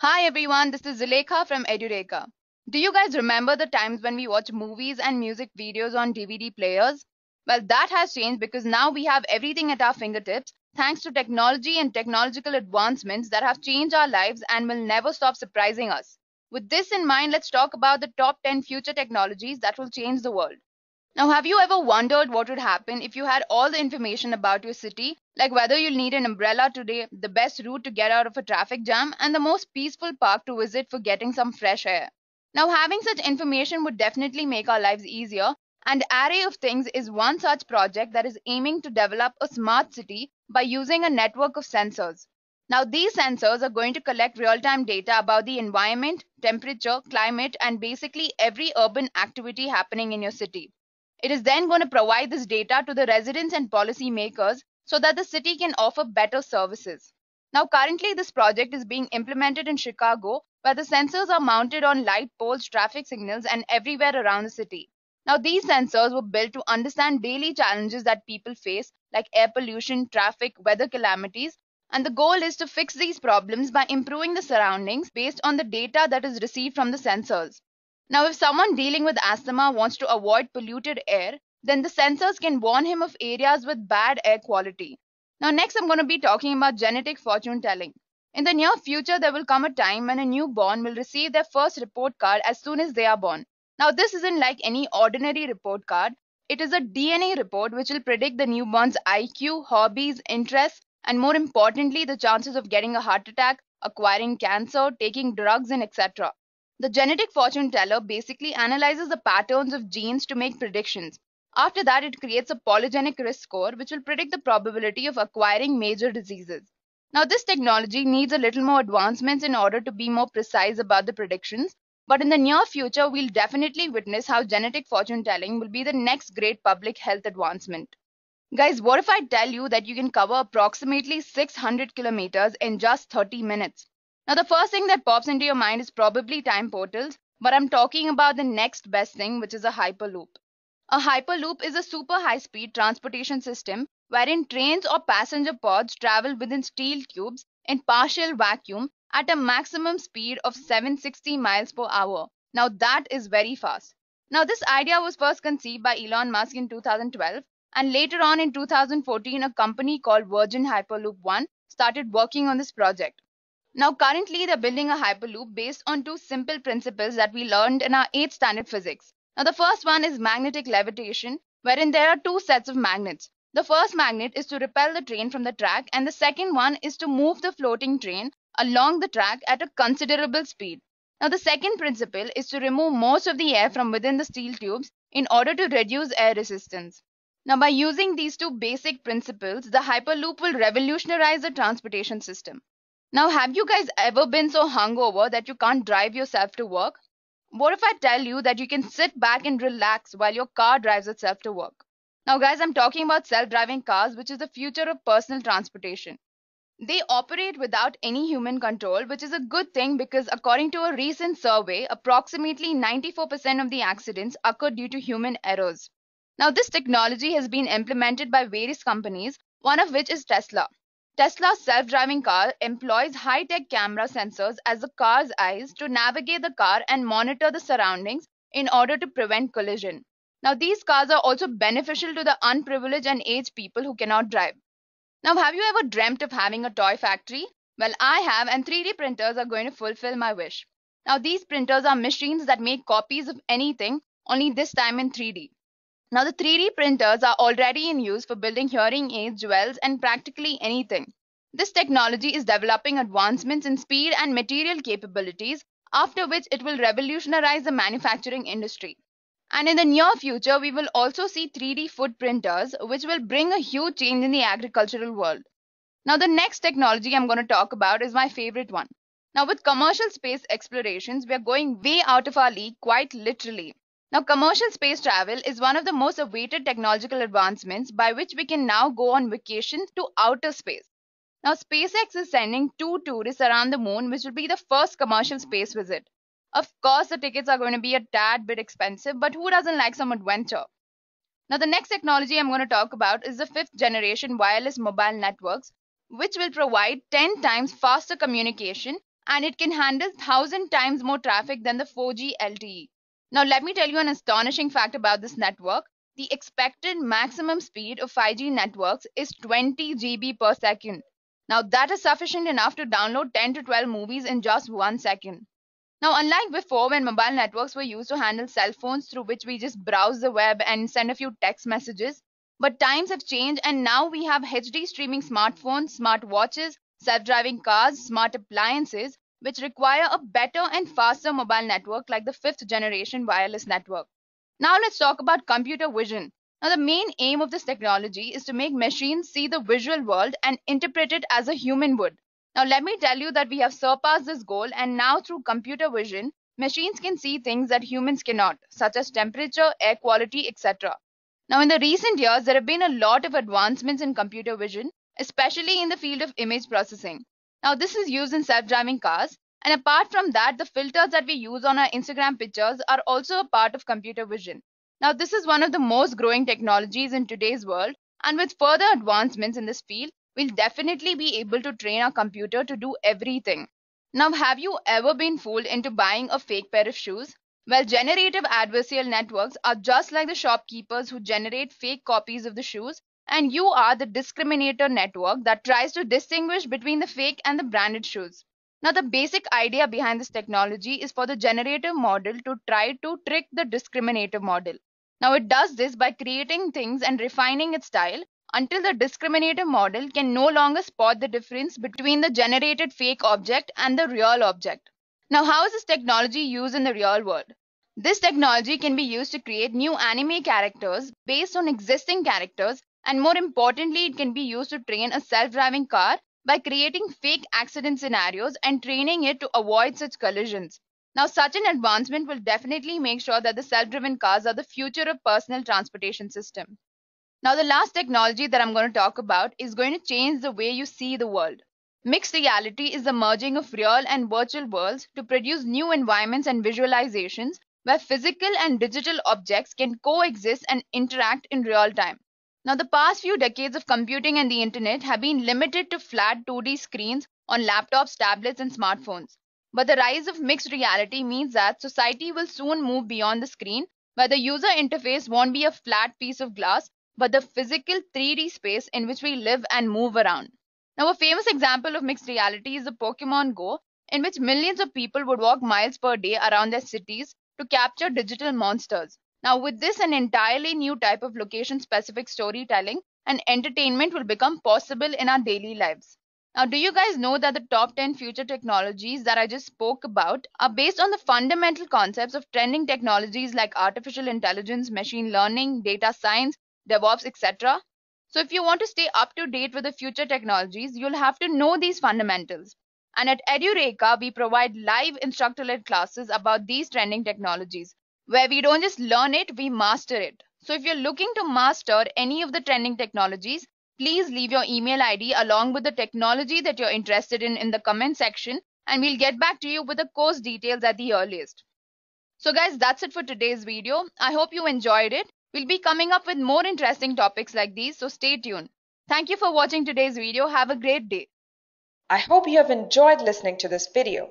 Hi everyone, this is Zulekha from Edureka. Do you guys remember the times when we watched movies and music videos on DVD players? Well, that has changed because now we have everything at our fingertips thanks to technology and technological advancements that have changed our lives and will never stop surprising us. With this in mind, let's talk about the top 10 future technologies that will change the world. Now, have you ever wondered what would happen if you had all the information about your city, like whether you'll need an umbrella today, the best route to get out of a traffic jam, and the most peaceful park to visit for getting some fresh air? Now, having such information would definitely make our lives easier, and Array of Things is one such project that is aiming to develop a smart city by using a network of sensors. Now, these sensors are going to collect real time data about the environment, temperature, climate, and basically every urban activity happening in your city. It is then going to provide this data to the residents and policymakers so that the city can offer better services. Now, currently, this project is being implemented in Chicago, where the sensors are mounted on light poles, traffic signals, and everywhere around the city. Now, these sensors were built to understand daily challenges that people face, like air pollution, traffic, weather calamities, and the goal is to fix these problems by improving the surroundings based on the data that is received from the sensors. Now, if someone dealing with asthma wants to avoid polluted air, then the sensors can warn him of areas with bad air quality. Now, next, I'm going to be talking about genetic fortune telling. In the near future, there will come a time when a newborn will receive their first report card as soon as they are born. Now, this isn't like any ordinary report card. It is a DNA report which will predict the newborn's IQ, hobbies, interests, and more importantly, the chances of getting a heart attack, acquiring cancer, taking drugs, and etc. The genetic fortune teller basically analyzes the patterns of genes to make predictions. After that, it creates a polygenic risk score which will predict the probability of acquiring major diseases. Now, this technology needs a little more advancements in order to be more precise about the predictions, but in the near future, we'll definitely witness how genetic fortune telling will be the next great public health advancement. Guys, what if I tell you that you can cover approximately 600 kilometers in just 30 minutes? Now, the first thing that pops into your mind is probably time portals, but I'm talking about the next best thing, which is a hyperloop. A hyperloop is a super high speed transportation system wherein trains or passenger pods travel within steel tubes in partial vacuum at a maximum speed of 760 miles per hour. Now, that is very fast. Now, this idea was first conceived by Elon Musk in 2012, and later on in 2014, a company called Virgin Hyperloop One started working on this project. Now, currently, they're building a Hyperloop based on two simple principles that we learned in our 8th standard physics. Now, the first one is magnetic levitation, wherein there are two sets of magnets. The first magnet is to repel the train from the track, and the second one is to move the floating train along the track at a considerable speed. Now, the second principle is to remove most of the air from within the steel tubes in order to reduce air resistance. Now, by using these two basic principles, the Hyperloop will revolutionize the transportation system. Now, have you guys ever been so hungover that you can't drive yourself to work? What if I tell you that you can sit back and relax while your car drives itself to work? Now, guys, I'm talking about self driving cars, which is the future of personal transportation. They operate without any human control, which is a good thing because, according to a recent survey, approximately 94% of the accidents occur due to human errors. Now, this technology has been implemented by various companies, one of which is Tesla. Tesla's self driving car employs high tech camera sensors as the car's eyes to navigate the car and monitor the surroundings in order to prevent collision. Now, these cars are also beneficial to the unprivileged and aged people who cannot drive. Now, have you ever dreamt of having a toy factory? Well, I have, and 3D printers are going to fulfill my wish. Now, these printers are machines that make copies of anything, only this time in 3D. Now, the 3D printers are already in use for building hearing aids, jewels, and practically anything. This technology is developing advancements in speed and material capabilities, after which it will revolutionize the manufacturing industry. And in the near future, we will also see 3D food printers, which will bring a huge change in the agricultural world. Now, the next technology I'm going to talk about is my favorite one. Now, with commercial space explorations, we are going way out of our league, quite literally. Now, commercial space travel is one of the most awaited technological advancements by which we can now go on vacation to outer space. Now, SpaceX is sending two tourists around the moon, which will be the first commercial space visit. Of course, the tickets are going to be a tad bit expensive, but who doesn't like some adventure? Now, the next technology I'm going to talk about is the fifth generation wireless mobile networks, which will provide 10 times faster communication and it can handle 1000 times more traffic than the 4G LTE. Now, let me tell you an astonishing fact about this network. The expected maximum speed of 5G networks is 20 GB per second. Now, that is sufficient enough to download 10 to 12 movies in just one second. Now, unlike before when mobile networks were used to handle cell phones through which we just browse the web and send a few text messages, but times have changed and now we have HD streaming smartphones, smart watches, self-driving cars, smart appliances, which require a better and faster mobile network like the fifth generation wireless network. Now let's talk about computer vision. Now the main aim of this technology is to make machines see the visual world and interpret it as a human would. Now let me tell you that we have surpassed this goal and now through computer vision, machines can see things that humans cannot, such as temperature, air quality, etc. Now in the recent years, there have been a lot of advancements in computer vision, especially in the field of image processing. Now this is used in self-driving cars and apart from that, the filters that we use on our Instagram pictures are also a part of computer vision. Now this is one of the most growing technologies in today's world and with further advancements in this field, we'll definitely be able to train our computer to do everything. Now, have you ever been fooled into buying a fake pair of shoes? Well, generative adversarial networks are just like the shopkeepers who generate fake copies of the shoes, and you are the discriminator network that tries to distinguish between the fake and the branded shoes. Now, the basic idea behind this technology is for the generative model to try to trick the discriminative model. Now, it does this by creating things and refining its style until the discriminative model can no longer spot the difference between the generated fake object and the real object. Now, how is this technology used in the real world? This technology can be used to create new anime characters based on existing characters, and more importantly, it can be used to train a self driving car by creating fake accident scenarios and training it to avoid such collisions. Now, such an advancement will definitely make sure that the self driven cars are the future of personal transportation system. Now, the last technology that I'm going to talk about is going to change the way you see the world. Mixed reality is the merging of real and virtual worlds to produce new environments and visualizations where physical and digital objects can coexist and interact in real time. Now, the past few decades of computing and the internet have been limited to flat 2D screens on laptops, tablets, and smartphones. But the rise of mixed reality means that society will soon move beyond the screen, where the user interface won't be a flat piece of glass, but the physical 3D space in which we live and move around. Now, a famous example of mixed reality is the Pokemon Go, in which millions of people would walk miles per day around their cities to capture digital monsters. Now, with this, an entirely new type of location specific storytelling and entertainment will become possible in our daily lives. Now, do you guys know that the top 10 future technologies that I just spoke about are based on the fundamental concepts of trending technologies like artificial intelligence, machine learning, data science, DevOps, etc. So if you want to stay up to date with the future technologies, you'll have to know these fundamentals. And at Edureka, we provide live instructor-led classes about these trending technologies, where we don't just learn it, we master it. So if you're looking to master any of the trending technologies, please leave your email ID along with the technology that you're interested in in the comment section, and we'll get back to you with the course details at the earliest. So guys, that's it for today's video. I hope you enjoyed it. We'll be coming up with more interesting topics like these, so stay tuned. Thank you for watching today's video. Have a great day. I hope you have enjoyed listening to this video.